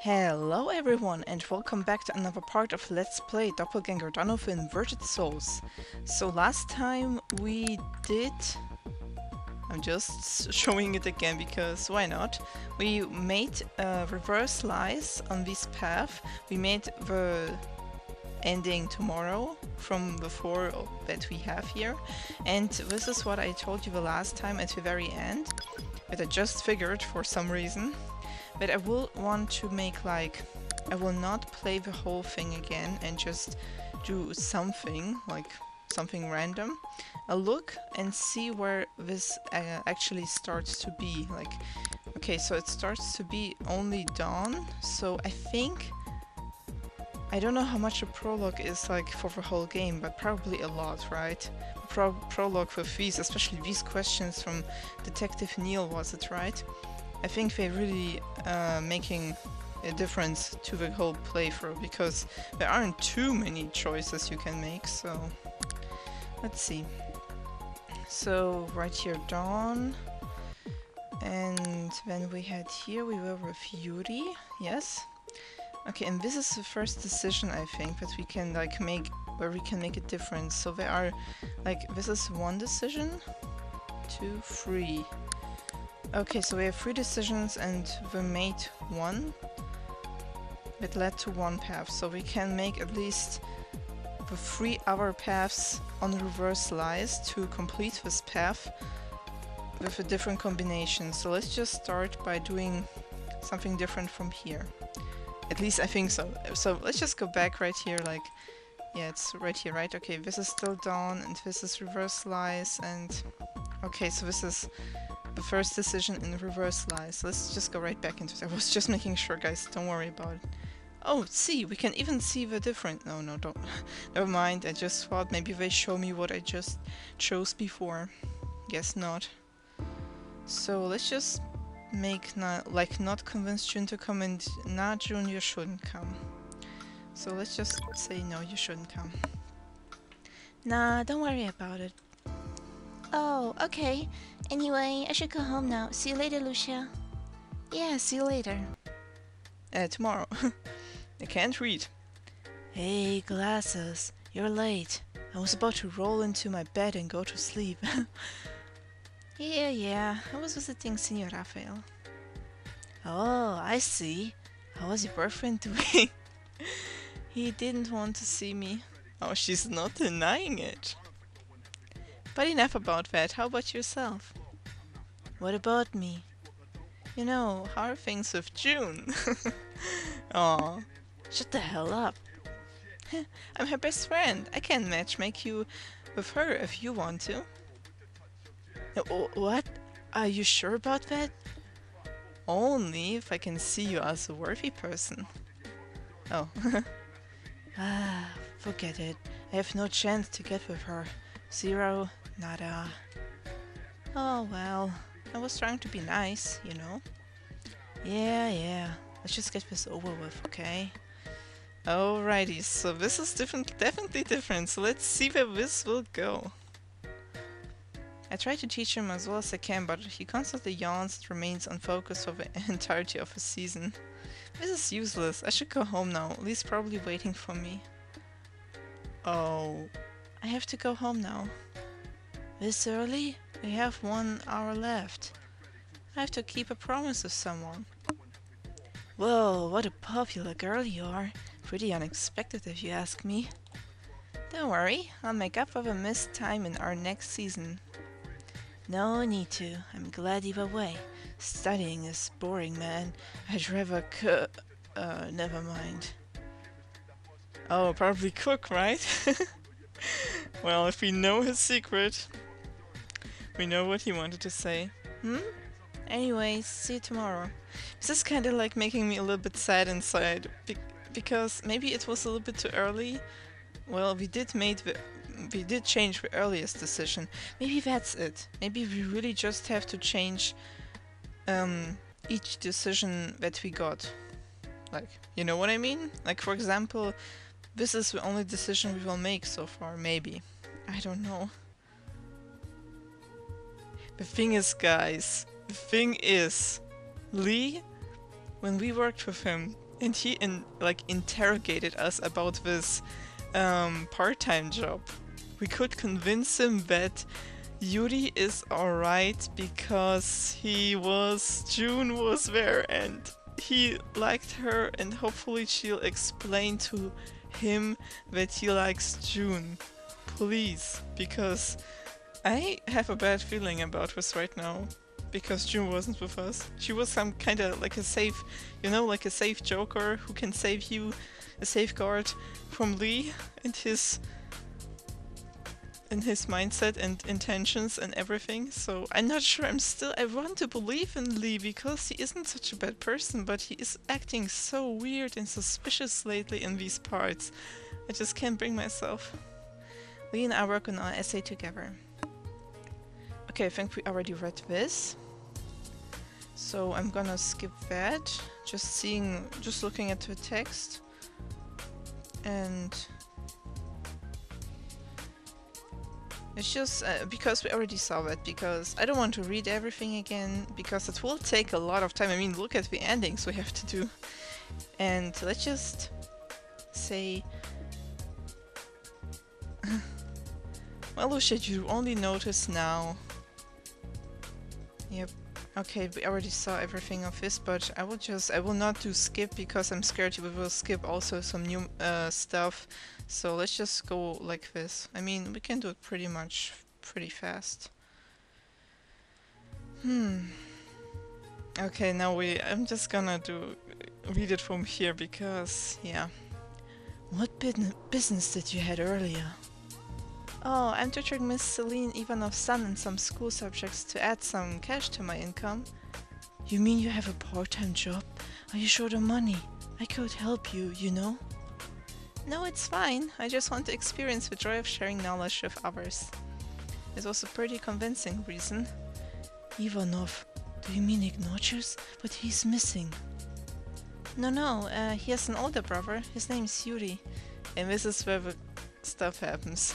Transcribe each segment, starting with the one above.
Hello everyone and welcome back to another part of Let's Play Doppelganger of Inverted Souls. So last time we did... I'm just showing it again because why not? We made a reverse slice on this path. We made the ending tomorrow from the four that we have here. And this is what I told you the last time at the very end. That I just figured for some reason. But I will want to make like... I will not play the whole thing again and just do something, like something random. I'll look and see where this uh, actually starts to be. Like, okay, so it starts to be only dawn, so I think... I don't know how much a prologue is like for the whole game, but probably a lot, right? Pro prologue with these, especially these questions from Detective Neil, was it right? I think they're really uh, making a difference to the whole playthrough because there aren't too many choices you can make, so let's see. So right here Dawn and then we had here we were with Yuri, yes. Okay, and this is the first decision I think that we can like make where we can make a difference. So there are like this is one decision, two, three. Okay, so we have three decisions and we made one. It led to one path, so we can make at least the three other paths on reverse slice to complete this path with a different combination. So let's just start by doing something different from here. At least I think so. So let's just go back right here, like, yeah, it's right here, right? Okay, this is still dawn, and this is reverse slice, and... Okay, so this is the first decision in reverse lies. Let's just go right back into it. I was just making sure, guys. Don't worry about it. Oh, see, we can even see the different... No, no, don't. Never mind. I just thought maybe they show me what I just chose before. Guess not. So let's just make not like not convince June to come and nah June you shouldn't come. So let's just say no you shouldn't come. Nah, don't worry about it. Oh, okay. Anyway, I should go home now. See you later, Lucia. Yeah, see you later. Uh, tomorrow. I can't read. Hey, glasses. You're late. I was about to roll into my bed and go to sleep. yeah, yeah. I was visiting Senior Rafael. Oh, I see. How was your boyfriend doing? he didn't want to see me. Oh, she's not denying it. But enough about that, how about yourself? What about me? You know, how are things with June? Aw, shut the hell up. I'm her best friend. I can match matchmake you with her if you want to. What? Are you sure about that? Only if I can see you as a worthy person. Oh. ah, forget it. I have no chance to get with her. Zero, Nada. Uh, oh well, I was trying to be nice, you know. Yeah, yeah. Let's just get this over with, okay? Alrighty, so this is different, definitely different, so let's see where this will go. I try to teach him as well as I can, but he constantly yawns and remains unfocused for the entirety of the season. This is useless. I should go home now. Lee's probably waiting for me. Oh, I have to go home now. This early? We have one hour left. I have to keep a promise with someone. Whoa, what a popular girl you are. Pretty unexpected if you ask me. Don't worry, I'll make up for the missed time in our next season. No need to. I'm glad you're away. Studying is boring, man. I'd rather cook. Uh, never mind. Oh, probably cook, right? well, if we know his secret, we know what he wanted to say. Hmm? Anyways, see you tomorrow. This is kind of like making me a little bit sad inside, be because maybe it was a little bit too early. Well, we did made the we did change the earliest decision. Maybe that's it. Maybe we really just have to change um, each decision that we got. Like, you know what I mean? Like, for example, this is the only decision we will make so far, maybe. I don't know. The thing is, guys, the thing is, Lee, when we worked with him, and he in like interrogated us about this um, part-time job. We could convince him that Yuri is alright because he was June was there and he liked her and hopefully she'll explain to him that he likes June. Please, because I have a bad feeling about this right now. Because June wasn't with us. She was some kind of like a safe, you know, like a safe joker who can save you, a safeguard from Lee and his in his mindset and intentions and everything. So I'm not sure. I'm still. I want to believe in Lee because he isn't such a bad person, but he is acting so weird and suspicious lately in these parts. I just can't bring myself. Lee and I work on our essay together. Okay, I think we already read this. So I'm gonna skip that. Just seeing, just looking at the text. And It's just uh, because we already saw it, because I don't want to read everything again, because it will take a lot of time. I mean, look at the endings we have to do. And let's just say... well, Lucia, you only notice now. Yep. Okay, we already saw everything of this, but I will just... I will not do skip, because I'm scared we will skip also some new uh, stuff so let's just go like this. I mean, we can do it pretty much pretty fast. Hmm. Okay, now we... I'm just gonna do... read it from here because, yeah. What business did you had earlier? Oh, I'm tutoring Miss Celine Ivanov's son in some school subjects to add some cash to my income. You mean you have a part-time job? Are you short of money? I could help you, you know? No, it's fine. I just want to experience the joy of sharing knowledge with others. It was a pretty convincing reason. Ivanov, do you mean Ignatius? But he's missing. No, no, uh, he has an older brother. His name's Yuri. And this is where the stuff happens.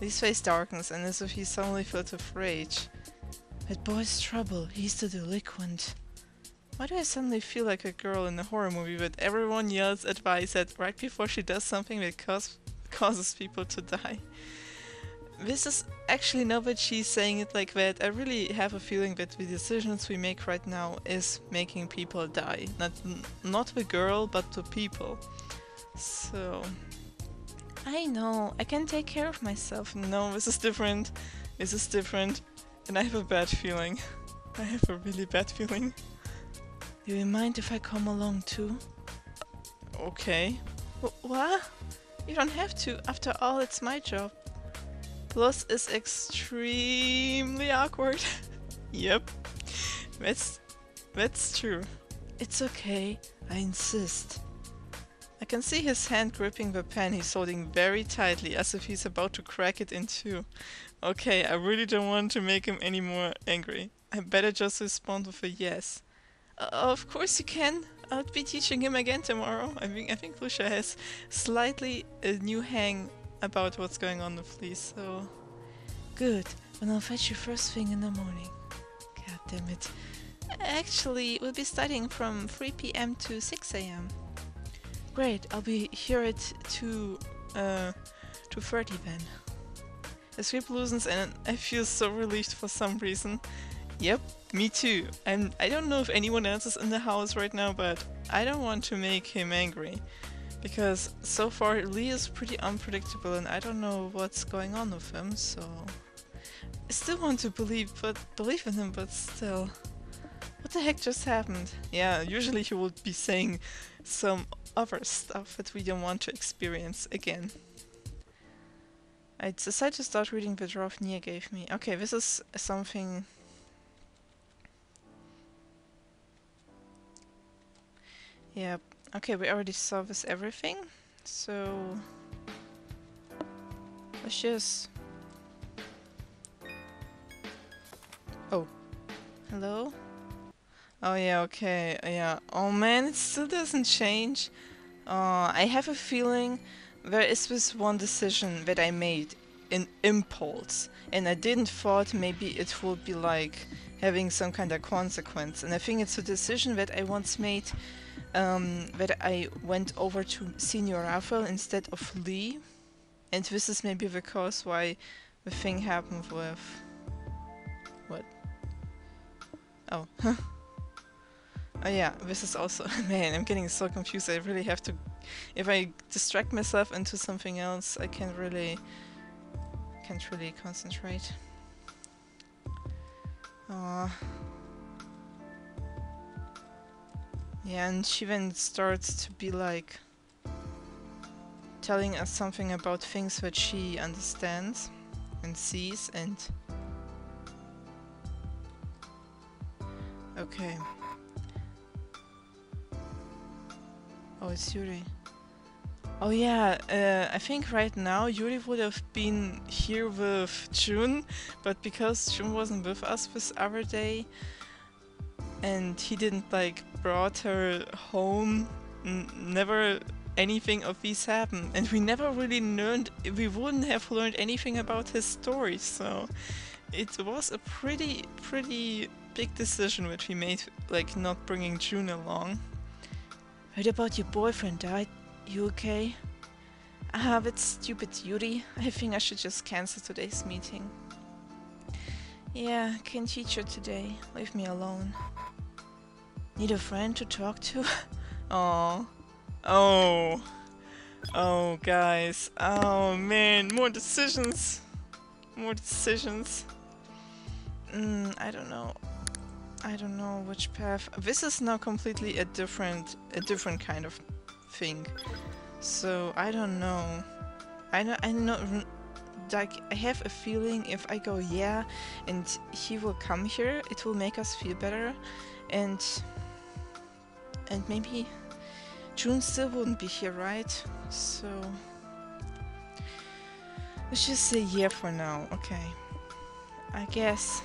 His face darkens and as if he suddenly filled with rage. That boy's trouble. He's the delinquent. Why do I suddenly feel like a girl in a horror movie that everyone yells advice at right before she does something that cause, causes people to die? This is actually now that she's saying it like that, I really have a feeling that the decisions we make right now is making people die. Not not the girl, but the people. So I know, I can take care of myself. No, this is different. This is different. And I have a bad feeling. I have a really bad feeling. Do you mind if I come along too? Okay. W what? You don't have to. After all, it's my job. Plus, it's extremely awkward. yep. That's... that's true. It's okay. I insist. I can see his hand gripping the pen he's holding very tightly as if he's about to crack it in two. Okay, I really don't want to make him any more angry. I better just respond with a yes. Uh, of course you can. I'll be teaching him again tomorrow. I think I think Lucia has slightly a new hang about what's going on with Lee, so... Good, then I'll fetch you first thing in the morning. God damn it. Actually, we'll be studying from 3 p.m. to 6 a.m. Great, I'll be here at 2, uh, 2.30 then. The sweep loosens and I feel so relieved for some reason. Yep, me too. And I don't know if anyone else is in the house right now, but I don't want to make him angry. Because so far Lee is pretty unpredictable and I don't know what's going on with him, so... I still want to believe, but believe in him, but still... What the heck just happened? Yeah, usually he would be saying some other stuff that we don't want to experience again. I decided to start reading the draft Nia gave me. Okay, this is something Yeah, Okay, we already this everything. So... Let's just... Oh. Hello? Oh yeah, okay, yeah. Oh man, it still doesn't change. Uh, I have a feeling there is this one decision that I made in impulse and I didn't thought maybe it would be like having some kind of consequence and I think it's a decision that I once made um, that I went over to Senior Rafael instead of Lee. And this is maybe the cause why the thing happened with... What? Oh. Oh yeah, this is also... Man, I'm getting so confused. I really have to... If I distract myself into something else, I can't really... Can't really concentrate. Aww. Yeah, and she then starts to be like telling us something about things that she understands and sees and okay. Oh, it's Yuri. Oh yeah, uh, I think right now Yuri would have been here with June, but because June wasn't with us this other day, and he didn't like brought her home. Never anything of these happened, and we never really learned. We wouldn't have learned anything about his story, so it was a pretty, pretty big decision which we made, like not bringing June along. Heard about your boyfriend died. You okay? Ah, that's stupid, Yuri. I think I should just cancel today's meeting. Yeah, can't teach you today. Leave me alone. Need a friend to talk to? oh. Oh. Oh, guys. Oh, man. More decisions. More decisions. Mm, I don't know. I don't know which path. This is now completely a different, a different kind of thing. So I don't know. I know. I know. Like I have a feeling if I go yeah, and he will come here, it will make us feel better, and and maybe June still wouldn't be here, right? So... Let's just say yeah for now, okay. I guess.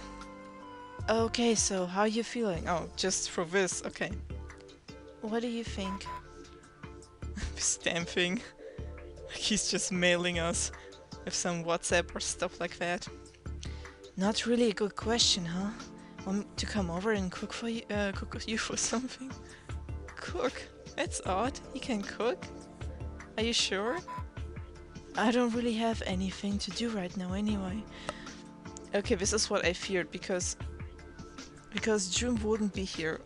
Okay, so how are you feeling? Oh, just for this, okay. What do you think? this damn thing. Like he's just mailing us with some WhatsApp or stuff like that. Not really a good question, huh? Want to come over and cook for you, uh, cook you for something? cook? That's odd. He can cook? Are you sure? I don't really have anything to do right now anyway. Okay, this is what I feared because because June wouldn't be here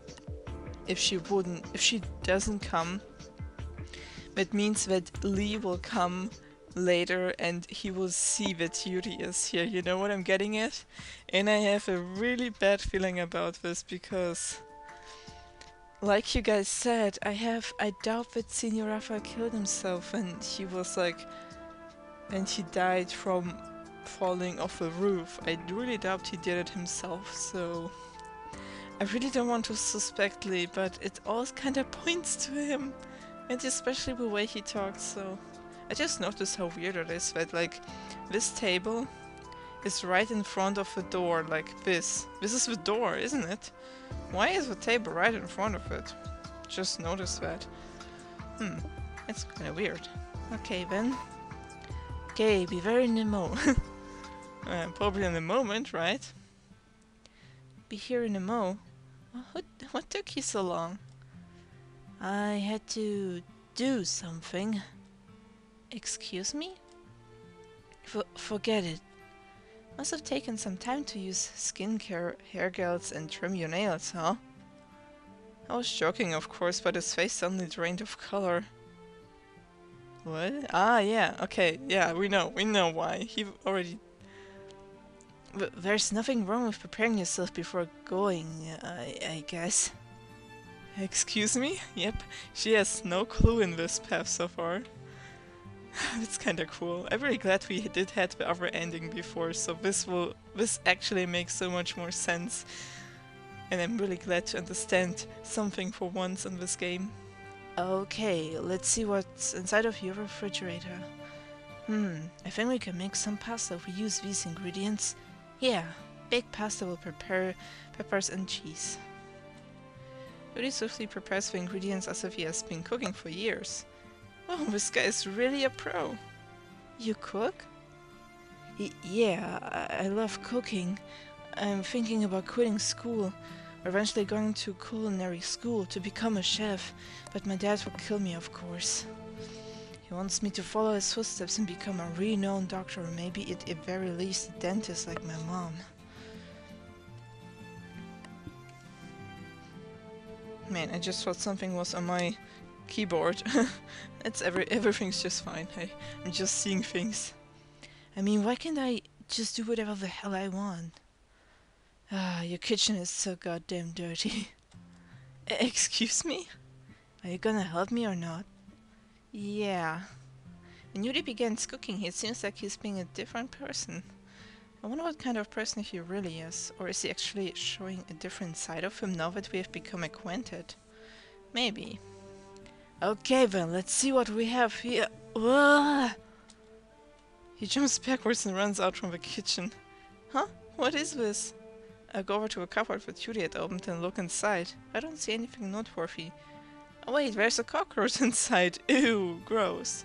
if she wouldn't if she doesn't come. That means that Lee will come later and he will see that Yuri is here. You know what I'm getting at? And I have a really bad feeling about this because like you guys said, I have I doubt that Senior Rafa killed himself and he was like and he died from falling off a roof. I really doubt he did it himself, so I really don't want to suspect Lee, but it all kind of points to him. And especially the way he talks, so... I just noticed how weird it is that, like, this table is right in front of the door, like this. This is the door, isn't it? Why is the table right in front of it? Just noticed that. Hmm, it's kinda weird. Okay then. Okay, be very Nemo. uh, probably in the moment, right? Be here in a mo. What, what took you so long? I had to do something. Excuse me? For forget it. Must have taken some time to use skincare, hair gels and trim your nails, huh? I was joking, of course, but his face suddenly drained of color. What? Ah, yeah, okay, yeah, we know, we know why. He already... There's nothing wrong with preparing yourself before going, I, I guess. Excuse me? Yep, she has no clue in this path so far. It's kinda cool. I'm really glad we did had the other ending before, so this will this actually makes so much more sense. And I'm really glad to understand something for once in this game. Okay, let's see what's inside of your refrigerator. Hmm, I think we can make some pasta if we use these ingredients. Yeah, baked pasta will prepare peppers and cheese. Really swiftly prepares the ingredients as if he has been cooking for years. Oh, this guy is really a pro. You cook? Y yeah, I, I love cooking. I'm thinking about quitting school. Eventually going to culinary school to become a chef, but my dad will kill me, of course. He wants me to follow his footsteps and become a renowned doctor, or maybe at the very least a dentist like my mom. Man, I just thought something was on my keyboard. it's every everything's just fine. I'm just seeing things. I mean, why can't I just do whatever the hell I want? Ah, your kitchen is so goddamn dirty. Excuse me? Are you gonna help me or not? Yeah. When Yuri begins cooking, it seems like he's being a different person. I wonder what kind of person he really is, or is he actually showing a different side of him now that we have become acquainted? Maybe. Okay then, let's see what we have here. Ugh. He jumps backwards and runs out from the kitchen. Huh? What is this? I go over to a cupboard that had opened and look inside. I don't see anything noteworthy. Oh wait, there's a cockroach inside. Ew, gross.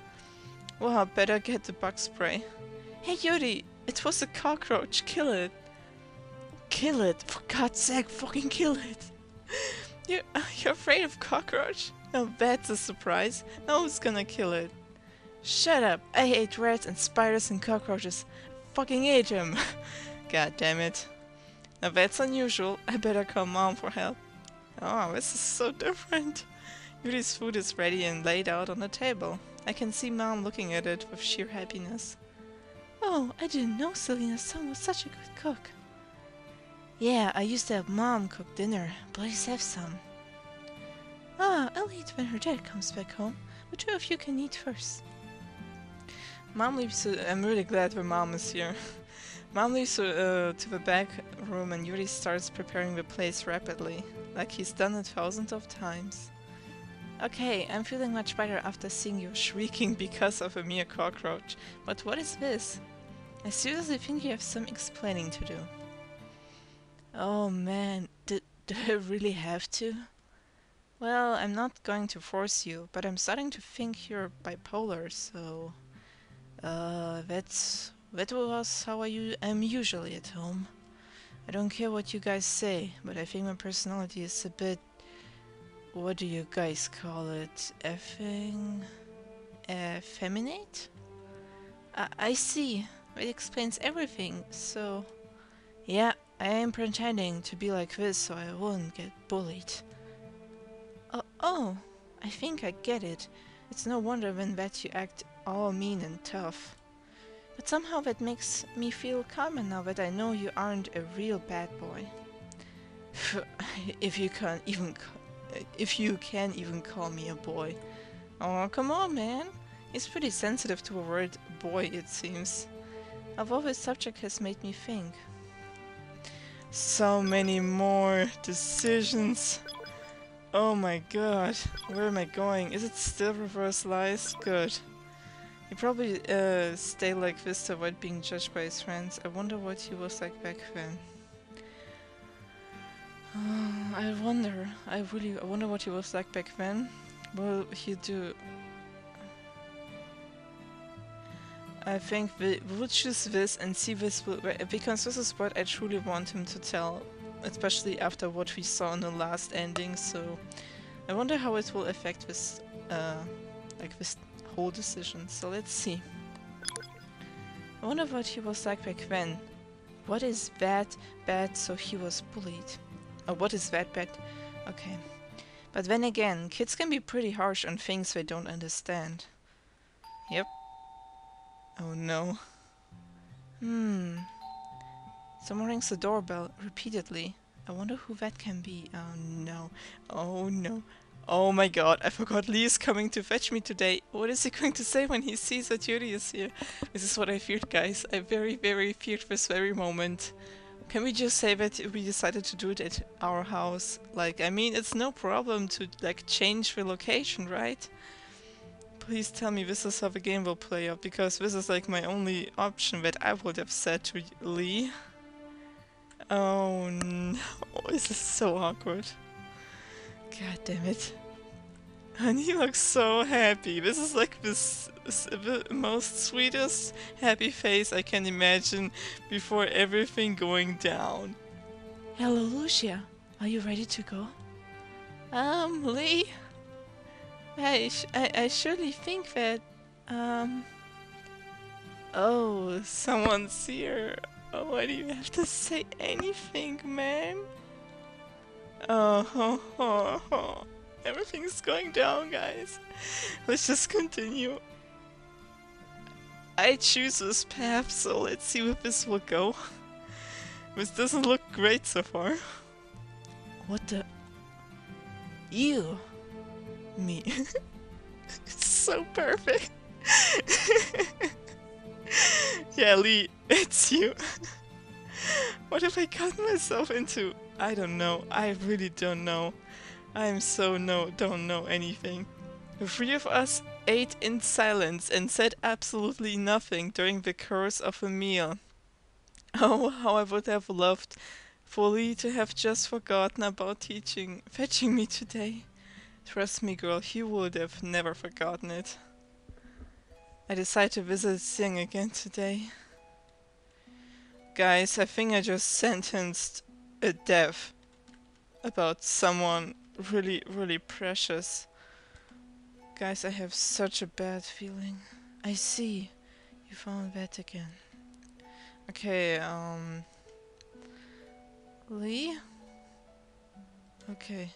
Well, I better get the bug spray. Hey Yuri, it was a cockroach. Kill it. Kill it. For God's sake, fucking kill it. You're, you're afraid of cockroach? Oh, that's a surprise. Now who's gonna kill it? Shut up. I hate rats and spiders and cockroaches. fucking hate them. God damn it. Now that's unusual. I better call mom for help. Oh, this is so different. Yuri's food is ready and laid out on the table. I can see mom looking at it with sheer happiness. Oh, I didn't know Selena's son was such a good cook. Yeah, I used to have mom cook dinner. Please have some. Ah, I'll eat when her dad comes back home. But two of you can eat first. Mom leaves. Uh, I'm really glad her mom is here. mom leaves uh, to the back room and Yuri starts preparing the place rapidly, like he's done it thousands of times. Okay, I'm feeling much better after seeing you shrieking because of a mere cockroach. But what is this? I seriously think you have some explaining to do. Oh man, did, do I really have to? Well, I'm not going to force you, but I'm starting to think you're bipolar, so... Uh, that's... That was how I am usually at home. I don't care what you guys say, but I think my personality is a bit... What do you guys call it? Effing... Effeminate? I, I see. It explains everything, so... Yeah, I am pretending to be like this so I won't get bullied. Oh, oh, I think I get it. It's no wonder when that you act all mean and tough. But somehow that makes me feel calmer now that I know you aren't a real bad boy. if you can't even if you can even call me a boy. Oh, come on, man. He's pretty sensitive to a word boy, it seems. Although this subject has made me think. So many more decisions. Oh my god, where am I going? Is it still reverse lies? Good. He probably uh, stayed like this to avoid being judged by his friends. I wonder what he was like back then. I wonder. I really wonder what he was like back then. Will he do? I think we would choose this and see this because this is what I truly want him to tell especially after what we saw in the last ending, so I wonder how it will affect this, uh, like this whole decision, so let's see. I wonder what he was like back then. What is that bad so he was bullied? Oh, what is that bad? Okay. But then again, kids can be pretty harsh on things they don't understand. Yep. Oh no. Hmm. Someone rings the doorbell repeatedly. I wonder who that can be. Oh no. Oh no. Oh my god, I forgot Lee is coming to fetch me today. What is he going to say when he sees that Yuri is here? This is what I feared, guys. I very, very feared this very moment. Can we just say that we decided to do it at our house? Like, I mean, it's no problem to, like, change the location, right? Please tell me this is how the game will play out, because this is, like, my only option that I would have said to Lee. Oh no, this is so awkward. God damn it. And he looks so happy. This is like this, the most sweetest happy face I can imagine before everything going down. Hello, Lucia. Are you ready to go? Um, Lee? I, sh I, I surely think that, um... Oh, someone's here. Oh, why do you have to say anything, man? Oh, ho, ho, ho. Everything's going down, guys. Let's just continue. I choose this path, so let's see where this will go. This doesn't look great so far. What the? You? Me. it's so perfect. yeah, Lee, it's you. what have I gotten myself into? I don't know. I really don't know. I'm so no, don't know anything. The three of us ate in silence and said absolutely nothing during the course of a meal. Oh, how I would have loved for Lee to have just forgotten about teaching, fetching me today. Trust me, girl, he would have never forgotten it. I decide to visit Xiang again today. Guys, I think I just sentenced a death about someone really, really precious. Guys, I have such a bad feeling. I see. You found that again. Okay, um... Lee? Okay.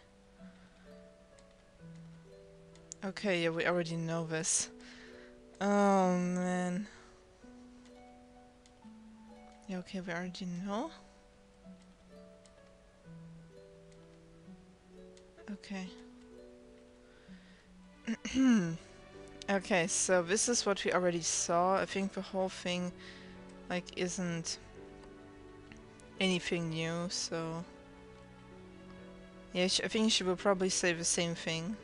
Okay, yeah, we already know this. Oh, man. Yeah, okay, we already know. Okay. okay, so this is what we already saw. I think the whole thing, like, isn't anything new, so... Yeah, I think she will probably say the same thing.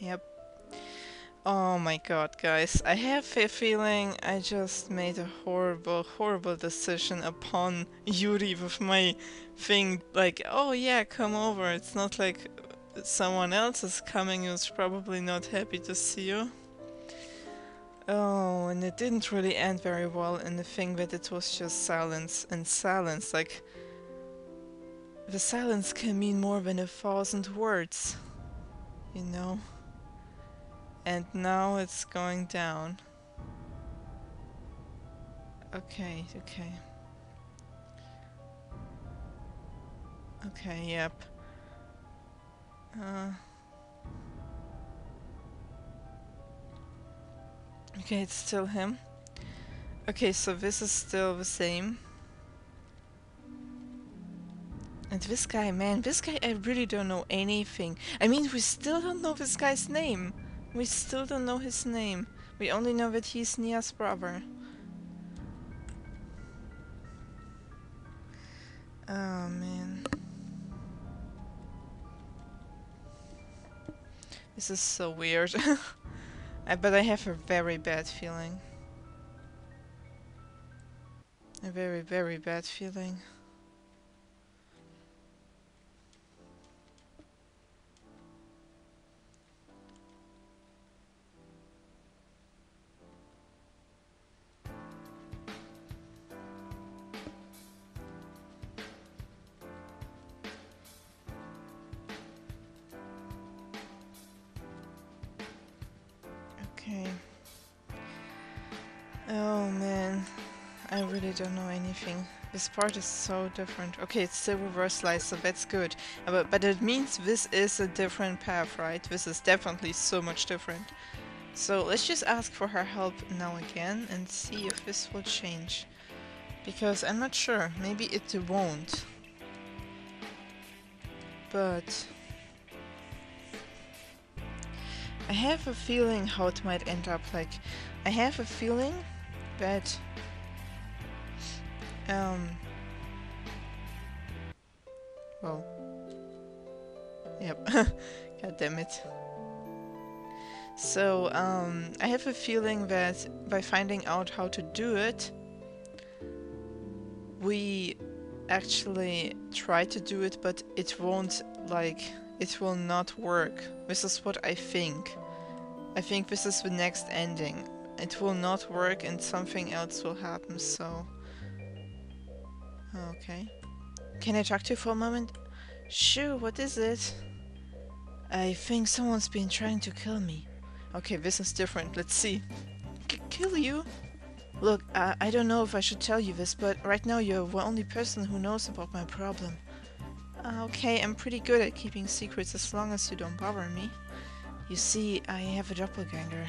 Yep. Oh my god, guys. I have a feeling I just made a horrible, horrible decision upon Yuri with my thing. Like, oh yeah, come over. It's not like someone else is coming who's probably not happy to see you. Oh, and it didn't really end very well in the thing that it was just silence and silence. Like, the silence can mean more than a thousand words, you know? And now it's going down. Okay, okay. Okay, yep. Uh... Okay, it's still him. Okay, so this is still the same. And this guy, man, this guy, I really don't know anything. I mean, we still don't know this guy's name. We still don't know his name. We only know that he's Nia's brother. Oh, man. This is so weird. I, but I have a very bad feeling. A very, very bad feeling. I really don't know anything. This part is so different. Okay, it's still reverse slice, so that's good. But, but it means this is a different path, right? This is definitely so much different. So let's just ask for her help now again and see if this will change. Because I'm not sure. Maybe it won't. But... I have a feeling how it might end up. Like, I have a feeling that um well yep god damn it so um I have a feeling that by finding out how to do it we actually try to do it but it won't like it will not work. This is what I think. I think this is the next ending. It will not work and something else will happen, so... Okay. can I talk to you for a moment? Sure, what is it? I think someone's been trying to kill me. Okay, this is different. Let's see. Kill you? Look, I, I don't know if I should tell you this, but right now you're the only person who knows about my problem. Uh, okay, I'm pretty good at keeping secrets as long as you don't bother me. You see, I have a doppelganger.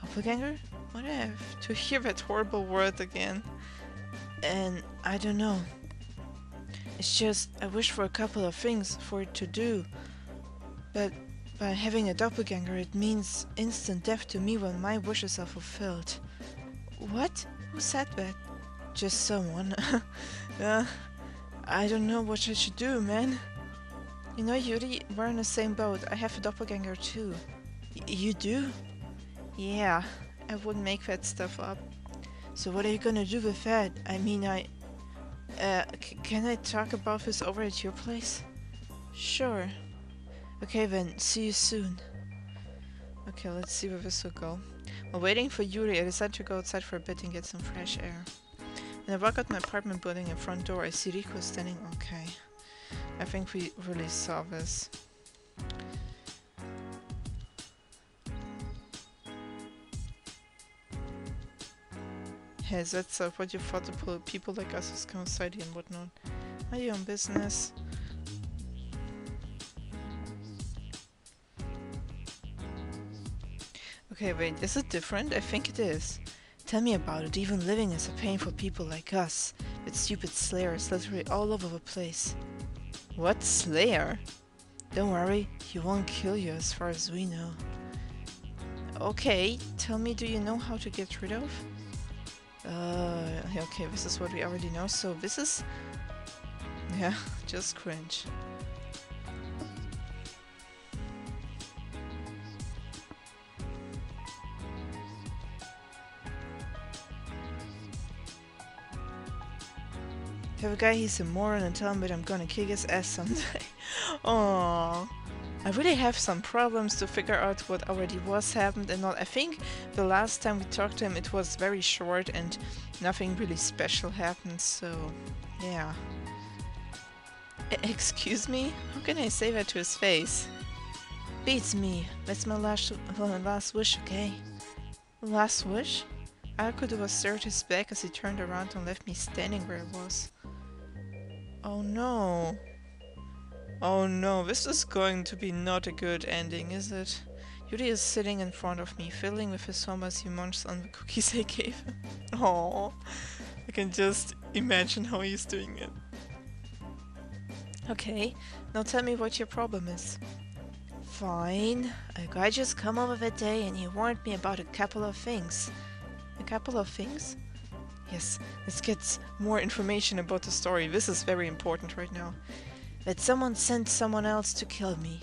Doppelganger? What have to hear that horrible word again? And I don't know. It's just, I wish for a couple of things for it to do. But by having a doppelganger, it means instant death to me when my wishes are fulfilled. What? Who said that? Just someone. uh, I don't know what I should do, man. You know, Yuri, we're in the same boat. I have a doppelganger too. Y you do? Yeah, I wouldn't make that stuff up. So what are you gonna do with that? I mean, I... Uh, can I talk about this over at your place? Sure. Okay then, see you soon. Okay, let's see where this will go. While waiting for Yuri, I decided to go outside for a bit and get some fresh air. When I walk out my apartment building and front door, I see Rico standing... Okay. I think we really saw this. Yes, that's uh, what you thought the people like us is society and whatnot. Are you on business? Okay, wait, is it different? I think it is. Tell me about it. Even living is a pain for people like us. With stupid slayers literally all over the place. What Slayer? Don't worry, he won't kill you as far as we know. Okay, tell me, do you know how to get rid of? Uh, okay, this is what we already know, so this is... Yeah, just cringe. have a guy, he's a moron, and tell him that I'm gonna kick his ass someday. Aww. I really have some problems to figure out what already was happened and not. I think the last time we talked to him it was very short and nothing really special happened, so yeah. excuse me? How can I say that to his face? Beats me. That's my last, last wish, okay? Last wish? Akudo was at his back as he turned around and left me standing where I was. Oh no. Oh no, this is going to be not a good ending, is it? Yuri is sitting in front of me, fiddling with his thumb as he munches on the cookies I gave him. Oh, I can just imagine how he's doing it. Okay, now tell me what your problem is. Fine. A guy just come over that day and he warned me about a couple of things. A couple of things? Yes, let's get more information about the story. This is very important right now. That someone sent someone else to kill me.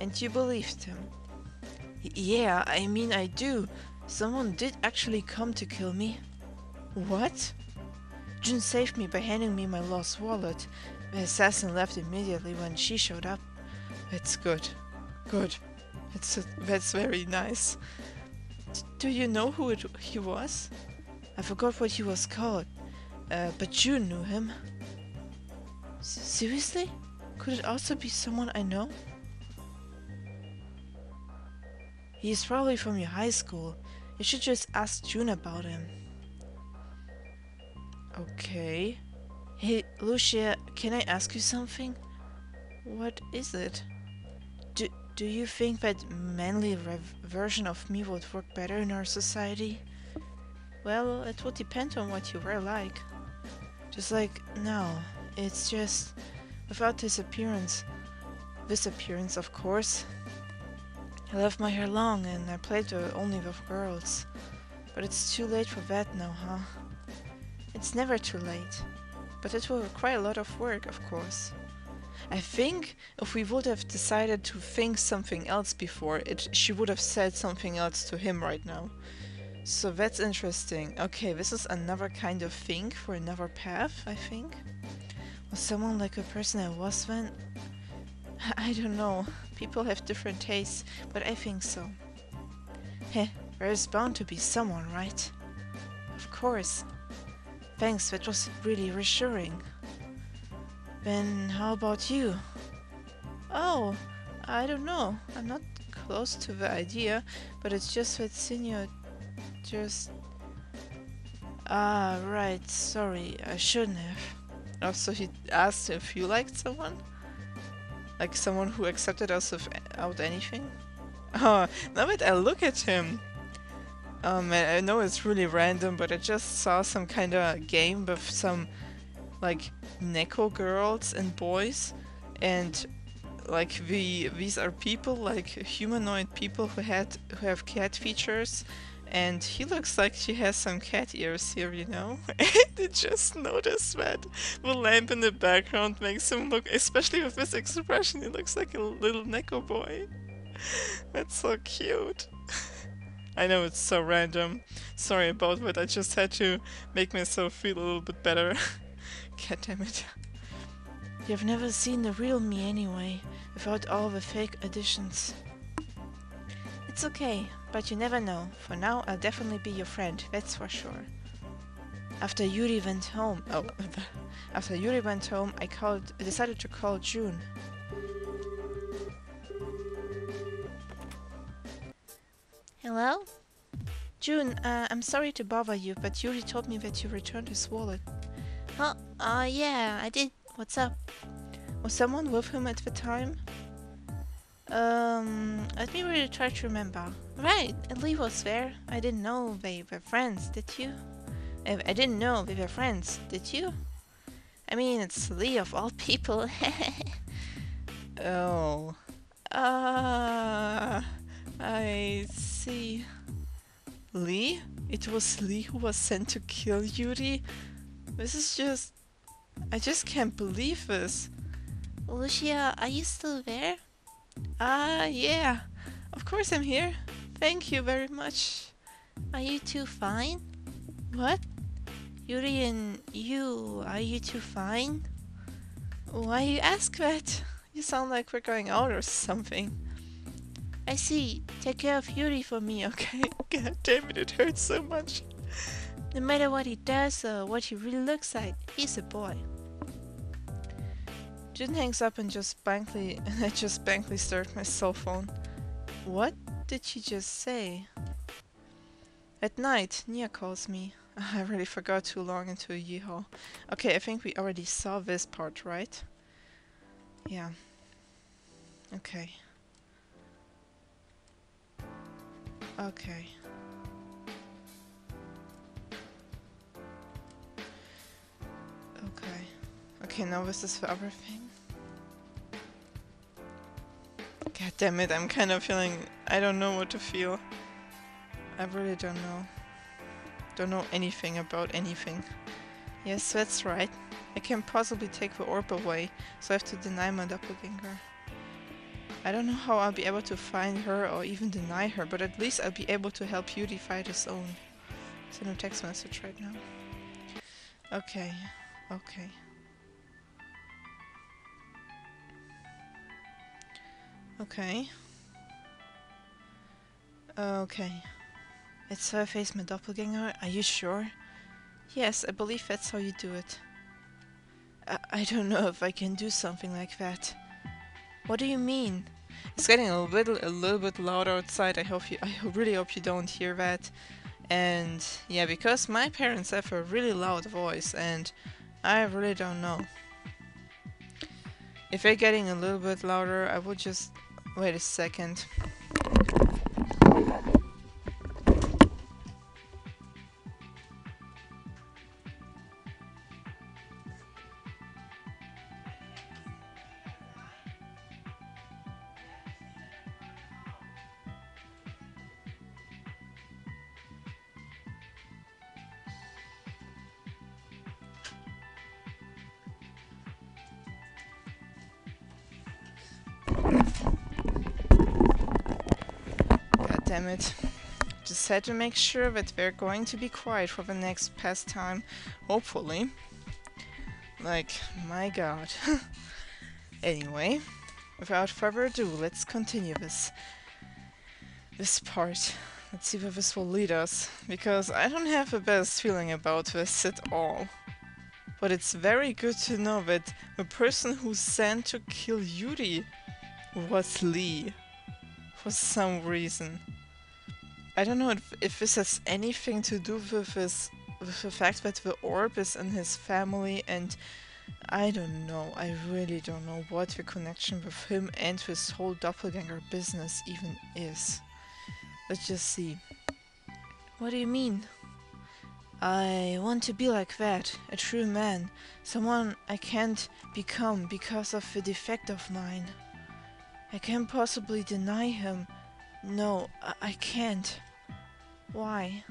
And you believed him? Yeah, I mean I do. Someone did actually come to kill me. What? June saved me by handing me my lost wallet. The assassin left immediately when she showed up. That's good. Good. That's, that's very nice. D do you know who it, he was? I forgot what he was called, uh, but you knew him. Seriously? Could it also be someone I know? He's probably from your high school. You should just ask June about him. Okay. Hey, Lucia, can I ask you something? What is it? Do, do you think that manly version of me would work better in our society? Well, it would depend on what you were like. Just like now, it's just without his appearance. This appearance, of course. I left my hair long and I played only with girls. But it's too late for that now, huh? It's never too late. But it will require a lot of work, of course. I think if we would have decided to think something else before, it she would have said something else to him right now. So that's interesting. Okay, this is another kind of thing for another path, I think. Someone like a person I was then? I don't know. People have different tastes, but I think so. Heh, there's bound to be someone, right? Of course. Thanks, that was really reassuring. Then how about you? Oh, I don't know. I'm not close to the idea, but it's just that Senior just... Ah, right, sorry, I shouldn't have. Also, he asked if you liked someone? Like someone who accepted us without anything? Oh, now that I look at him, um, I know it's really random, but I just saw some kind of game with some like Neko girls and boys, and like the these are people like humanoid people who had who have cat features, and he looks like he has some cat ears here, you know. I just noticed that the lamp in the background makes him look, especially with this expression, he looks like a little Neko boy. That's so cute. I know it's so random. Sorry about that, I just had to make myself feel a little bit better. God damn it. You've never seen the real me anyway, without all the fake additions. It's okay, but you never know. For now, I'll definitely be your friend, that's for sure. After Yuri went home, oh, after Yuri went home, I called, decided to call June. Hello? June, uh, I'm sorry to bother you, but Yuri told me that you returned his wallet. Huh? Uh, yeah, I did. What's up? Was someone with him at the time? Um, let me really try to remember. Right, Lee was there. I didn't know they were friends, did you? I, I didn't know they were friends, did you? I mean, it's Lee of all people. oh. Ah. Uh... I see. Lee? It was Lee who was sent to kill Yuri? This is just... I just can't believe this. Lucia, are you still there? Ah, uh, yeah. Of course I'm here. Thank you very much. Are you two fine? What? Yuri and you, are you two fine? Why you ask that? You sound like we're going out or something. I see. Take care of Yuri for me, okay? God damn it, it hurts so much. No matter what he does or what he really looks like, he's a boy. June hangs up and just blankly and I just blankly stare at my cell phone. What did she just say? At night, Nia calls me. I really forgot too long into a yeehaw. Okay, I think we already saw this part, right? Yeah. Okay. Okay. Okay. Okay, now this is for everything. God damn it, I'm kind of feeling... I don't know what to feel. I really don't know. Don't know anything about anything. Yes, that's right. I can't possibly take the orb away, so I have to deny my doppelganger. I don't know how I'll be able to find her or even deny her, but at least I'll be able to help Yuri fight his own. Send a text message right now. Okay, okay. Okay. Okay. It's I face my doppelganger, are you sure? Yes, I believe that's how you do it. I, I don't know if I can do something like that. What do you mean? It's getting a little a little bit loud outside. I hope you I really hope you don't hear that. And yeah, because my parents have a really loud voice and I really don't know. If they're getting a little bit louder, I would just wait a second. Damn it. Just had to make sure that they're going to be quiet for the next pastime. Hopefully. Like, my god. anyway, without further ado, let's continue this this part. Let's see where this will lead us, because I don't have the best feeling about this at all. But it's very good to know that the person who sent to kill Yuri was Lee. For some reason. I don't know if, if this has anything to do with this with the fact that the orb is in his family and I don't know, I really don't know what the connection with him and this whole doppelganger business even is. Let's just see. What do you mean? I want to be like that, a true man, someone I can't become because of a defect of mine. I can't possibly deny him. No, I, I can't. Why?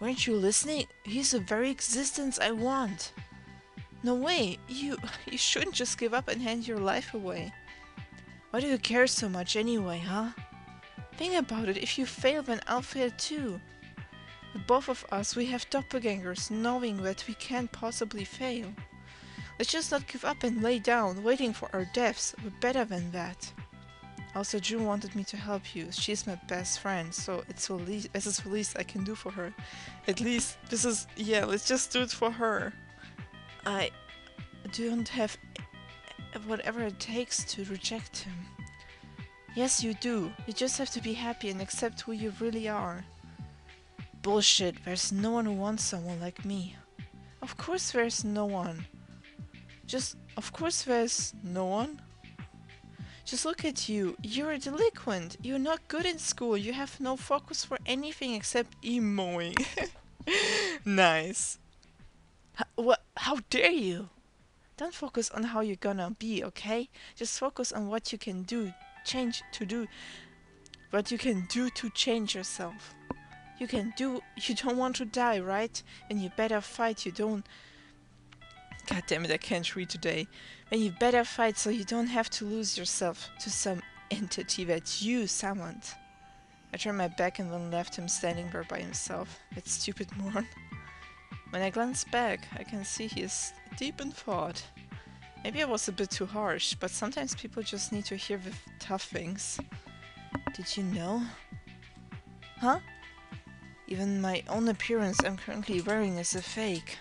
Weren't you listening? He's the very existence I want. No way! You you shouldn't just give up and hand your life away. Why do you care so much anyway, huh? Think about it, if you fail then I'll fail too. With both of us, we have doppelgangers, knowing that we can't possibly fail. Let's just not give up and lay down, waiting for our deaths. We're better than that. Also, June wanted me to help you. She's my best friend, so it's the least, this is the least I can do for her. At least, this is, yeah, let's just do it for her. I don't have eh, whatever it takes to reject him. Yes, you do. You just have to be happy and accept who you really are. Bullshit, there's no one who wants someone like me. Of course there's no one. Just, of course there's no one. Just look at you. You're a delinquent. You're not good in school. You have no focus for anything except emoing. nice. H what? How dare you? Don't focus on how you're gonna be, okay? Just focus on what you can do, change to do, what you can do to change yourself. You can do, you don't want to die, right? And you better fight, you don't God damn it, I can't read today. And you better fight so you don't have to lose yourself to some entity that you summoned. I turned my back and then left him standing there by himself. That stupid moron. When I glance back, I can see he is deep in thought. Maybe I was a bit too harsh, but sometimes people just need to hear the tough things. Did you know? Huh? Even my own appearance I'm currently wearing is a fake.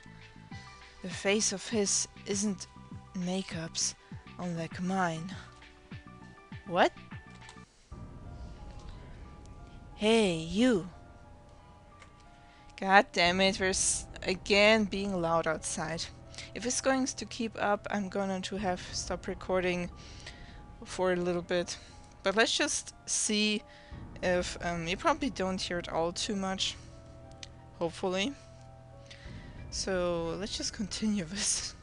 The face of his isn't makeup's, unlike mine. What? Hey, you! God damn it, we're again being loud outside. If it's going to keep up, I'm going to have to stop recording for a little bit. But let's just see if um, you probably don't hear it all too much. Hopefully. So let's just continue this.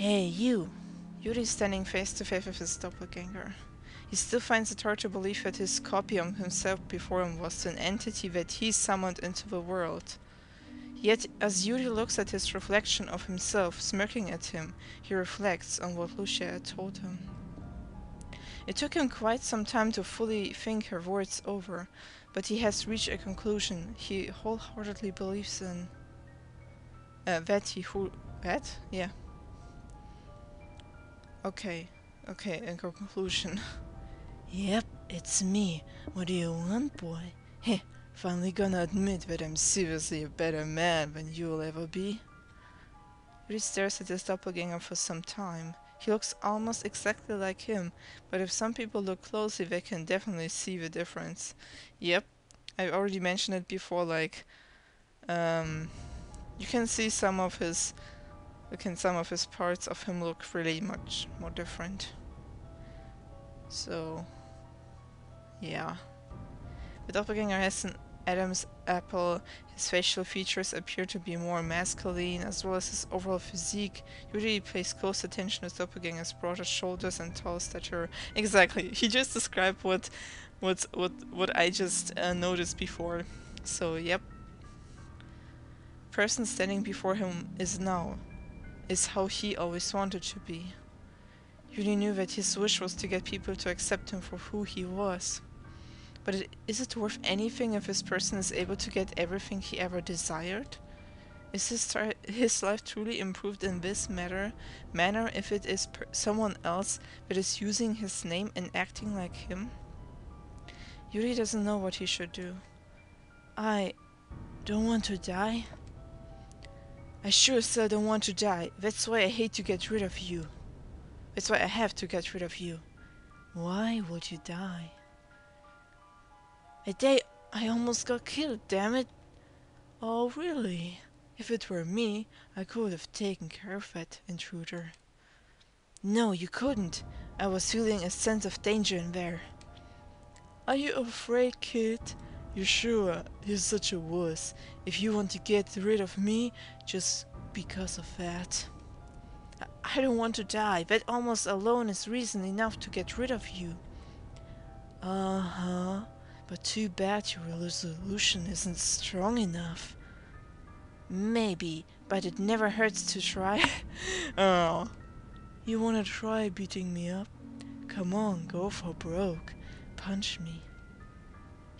Hey, you! Yuri is standing face to face with his doppelganger. He still finds it hard to believe that his copy of himself before him was an entity that he summoned into the world. Yet, as Yuri looks at his reflection of himself smirking at him, he reflects on what Lucia had told him. It took him quite some time to fully think her words over, but he has reached a conclusion he wholeheartedly believes in. Uh, that he who... That? Yeah. Okay. Okay, in conclusion. yep, it's me. What do you want, boy? Heh, finally gonna admit that I'm seriously a better man than you'll ever be. He stares at his doppelganger for some time. He looks almost exactly like him, but if some people look closely, they can definitely see the difference. Yep, I already mentioned it before, like, um, you can see some of his can some of his parts of him look really much more different. So yeah. The doppelganger has an Adam's apple. His facial features appear to be more masculine, as well as his overall physique. Usually pays close attention to doppelganger's broader shoulders and tall stature. Exactly. He just described what what what what I just uh, noticed before. So yep, person standing before him is now, is how he always wanted to be. Yuri knew that his wish was to get people to accept him for who he was. But it, is it worth anything if this person is able to get everything he ever desired? Is his, his life truly improved in this matter, manner if it is someone else that is using his name and acting like him? Yuri doesn't know what he should do. I don't want to die. I sure still don't want to die. That's why I hate to get rid of you. That's why I have to get rid of you. Why would you die? A day I almost got killed, damn it. Oh, really? If it were me, I could have taken care of that intruder. No, you couldn't. I was feeling a sense of danger in there. Are you afraid, kid? You sure you're such a wuss if you want to get rid of me just because of that. I don't want to die. That almost alone is reason enough to get rid of you. Uh-huh. But too bad your resolution isn't strong enough. Maybe, but it never hurts to try. oh. You wanna try beating me up? Come on, go for broke. Punch me.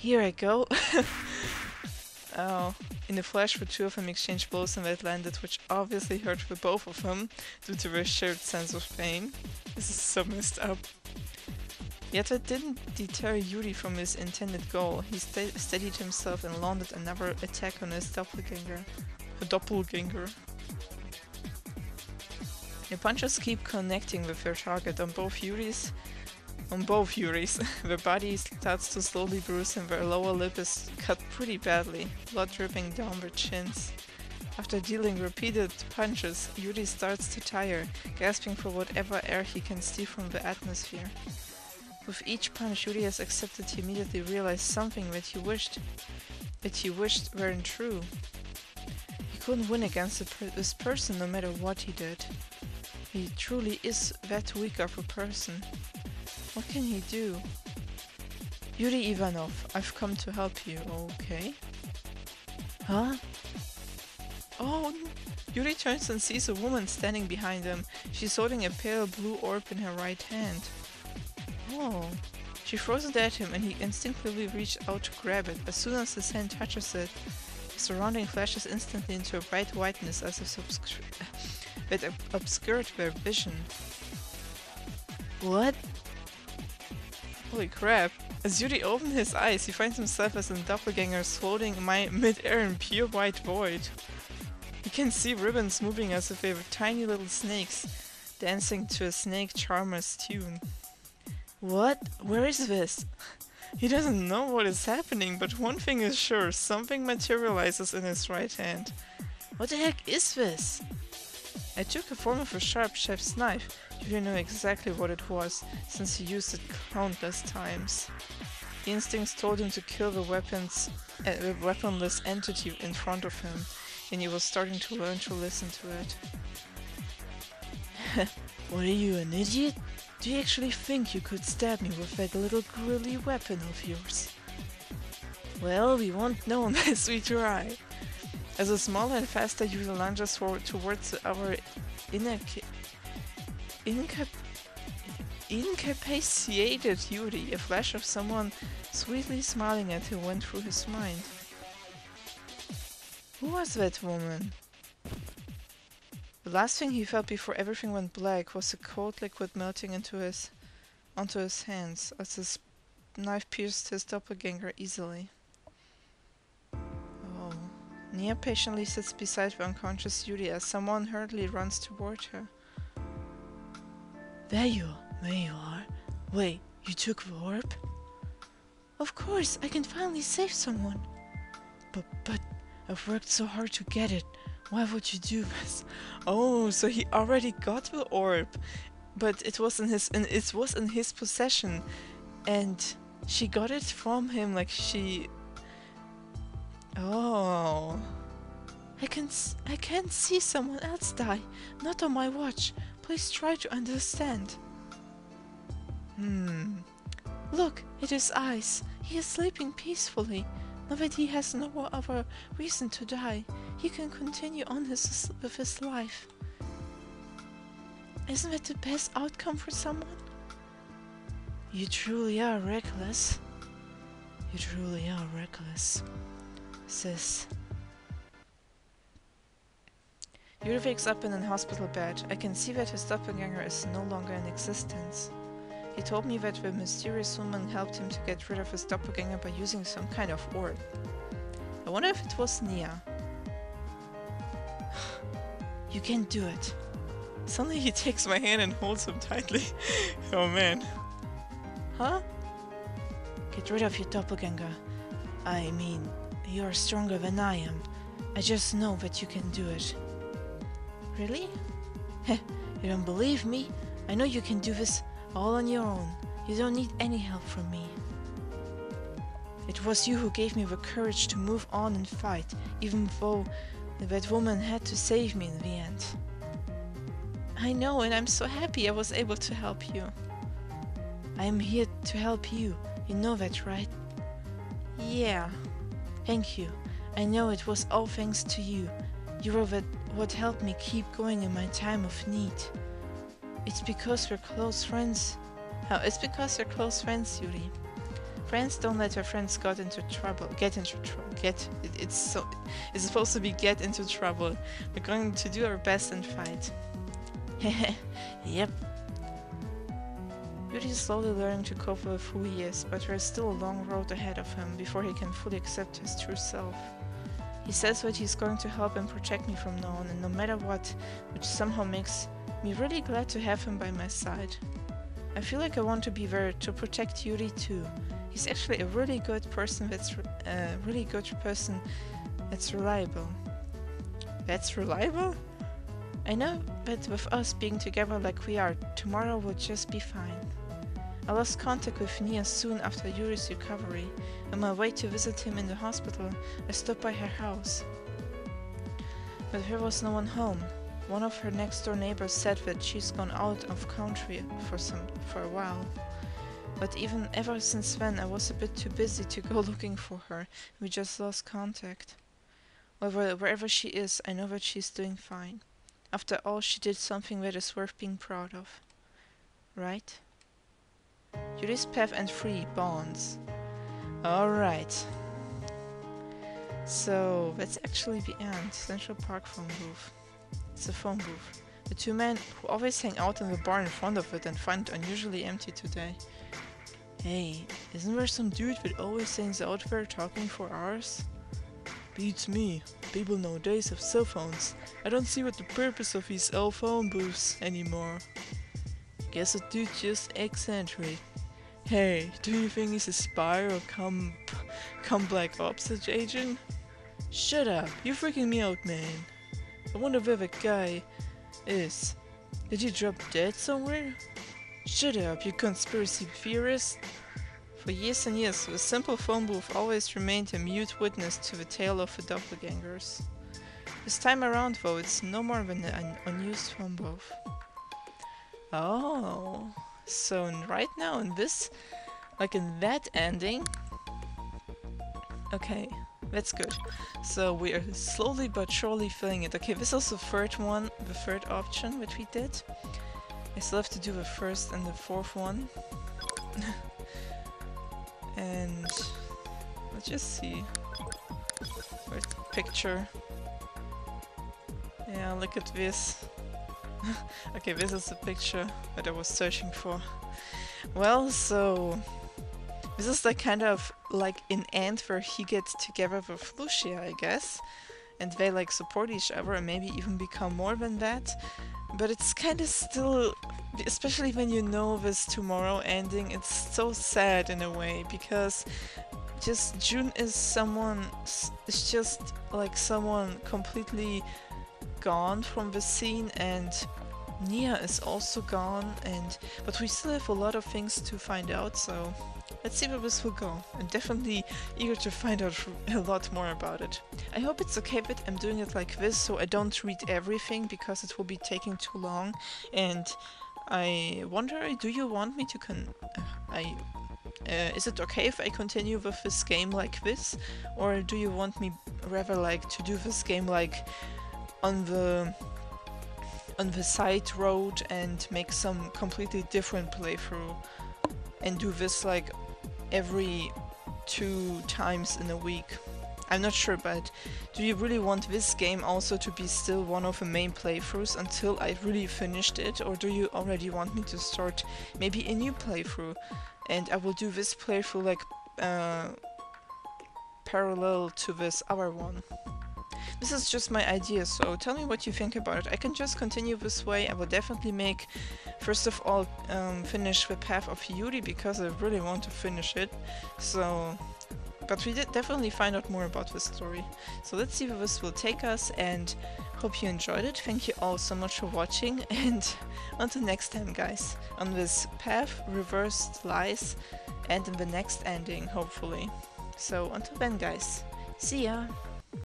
Here I go. oh. In the flash, the two of them exchanged blows and that landed, which obviously hurt for both of them due to their shared sense of pain. This is so messed up. Yet that didn't deter Yuri from his intended goal. He st steadied himself and landed another attack on his doppelganger. A doppelganger. The punches keep connecting with their target on both Yuri's on both Yuris. their body starts to slowly bruise and their lower lip is cut pretty badly, blood dripping down their chins. After dealing repeated punches, Yuri starts to tire, gasping for whatever air he can steal from the atmosphere. With each punch Yuri has accepted, he immediately realized something that he wished that he wished weren't true. He couldn't win against this person no matter what he did. He truly is that weak of a person. What can he do? Yuri Ivanov, I've come to help you, okay? Huh? Oh, Yuri turns and sees a woman standing behind him. She's holding a pale blue orb in her right hand. Oh. She throws it at him and he instinctively reaches out to grab it. As soon as his hand touches it, the surrounding flashes instantly into a bright whiteness as if that obscured their vision. What? Holy crap. As Yuri opens his eyes, he finds himself as a doppelganger floating in mid-air in pure white void. He can see ribbons moving as if they were tiny little snakes, dancing to a snake charmer's tune. What? Where is this? He doesn't know what is happening, but one thing is sure, something materializes in his right hand. What the heck is this? I took the form of a sharp chef's knife. You know exactly what it was, since he used it countless times. Instincts told him to kill the weapons, uh, the weaponless entity in front of him, and he was starting to learn to listen to it. what are you, an idiot? Do you actually think you could stab me with that little grilly weapon of yours? Well, we won't know unless we try. As a smaller and faster user lunges forward towards our inca incap incapacitated Yuri, a flash of someone sweetly smiling at him went through his mind. Who was that woman? The last thing he felt before everything went black was the cold liquid melting into his onto his hands as his knife pierced his doppelganger easily. Oh. Nia patiently sits beside the unconscious Yuri as someone hurriedly runs toward her. There you are, there you are. Wait, you took the orb? Of course, I can finally save someone. But, but, I've worked so hard to get it. Why would you do this? Oh, so he already got the orb, but it was in his, and it was in his possession, and she got it from him. Like she Oh. I can I can't see someone else die. Not on my watch. Please try to understand. Hmm. Look, it is Ice. He is sleeping peacefully. Now that he has no other reason to die, he can continue on his, with his life. Isn't that the best outcome for someone? You truly are reckless. You truly are reckless sis. Yuri wakes up in a hospital bed. I can see that his doppelganger is no longer in existence. He told me that the mysterious woman helped him to get rid of his doppelganger by using some kind of orb. I wonder if it was Nia. You can do it. Suddenly he takes my hand and holds him tightly. oh man. Huh? Get rid of your doppelganger. I mean, you are stronger than I am. I just know that you can do it. Really? Heh, you don't believe me? I know you can do this all on your own. You don't need any help from me. It was you who gave me the courage to move on and fight, even though that woman had to save me in the end. I know, and I'm so happy I was able to help you. I am here to help you. You know that, right? Yeah. Thank you. I know it was all thanks to you. You were what helped me keep going in my time of need. It's because we're close friends. Oh, it's because we're close friends, Yuri. Friends don't let their friends get into trouble. Get into trouble. Get. It, it's so. It's supposed to be get into trouble. We're going to do our best and fight. yep. Yuri is slowly learning to cope with who he is, but there is still a long road ahead of him before he can fully accept his true self. He says that he's going to help and protect me from now on, and no matter what, which somehow makes me really glad to have him by my side. I feel like I want to be there to protect Yuri too. He's actually a really good person that's a uh, really good person that's reliable. That's reliable? I know that with us being together like we are, tomorrow will just be fine. I lost contact with Nia soon after Yuri's recovery. On my way to visit him in the hospital, I stopped by her house. But there was no one home. One of her next door neighbors said that she's gone out of country for some for a while. But even ever since then I was a bit too busy to go looking for her. We just lost contact. Wherever, wherever she is, I know that she's doing fine. After all, she did something that is worth being proud of. Right? Yuri's path and free bonds. Alright. So, that's actually the end. Central Park phone booth. It's a phone booth. The two men who always hang out in the bar in front of it and find it unusually empty today. Hey, isn't there some dude that always hangs out there talking for hours? Beats me. People nowadays have cell phones. I don't see what the purpose of these cell phone booths anymore. Guess a dude just eccentric. Hey, do you think he's a spy or come, come Black Ops agent? Shut up, you're freaking me out, man. I wonder where that guy is. Did he drop dead somewhere? Shut up, you conspiracy theorist! For years and years, the simple phone booth always remained a mute witness to the tale of the doppelgangers. This time around, though, it's no more than an unused phone booth. Oh, so right now in this, like in that ending, okay, that's good. So we are slowly but surely filling it. Okay, this is the third one, the third option which we did. I still have to do the first and the fourth one. and let's just see. Where's the picture? Yeah, look at this. okay, this is the picture that I was searching for. Well, so this is the kind of like in End where he gets together with Lucia, I guess, and they like support each other and maybe even become more than that but it's kind of still especially when you know this tomorrow ending it's so sad in a way because just June is someone it's just like someone completely gone from the scene and Nia is also gone and but we still have a lot of things to find out so Let's see where this will go. I'm definitely eager to find out a lot more about it. I hope it's okay that I'm doing it like this so I don't read everything because it will be taking too long and I wonder, do you want me to con... Uh, I... Uh, is it okay if I continue with this game like this? Or do you want me rather like to do this game like on the on the side road and make some completely different playthrough and do this like every two times in a week. I'm not sure, but do you really want this game also to be still one of the main playthroughs until I really finished it, or do you already want me to start maybe a new playthrough and I will do this playthrough like uh, parallel to this other one? This is just my idea, so tell me what you think about it. I can just continue this way. I will definitely make, first of all, um, finish the Path of Yuri because I really want to finish it. So, but we did definitely find out more about the story. So let's see where this will take us and hope you enjoyed it. Thank you all so much for watching and until next time guys on this path reversed lies and in the next ending hopefully. So until then guys, see ya!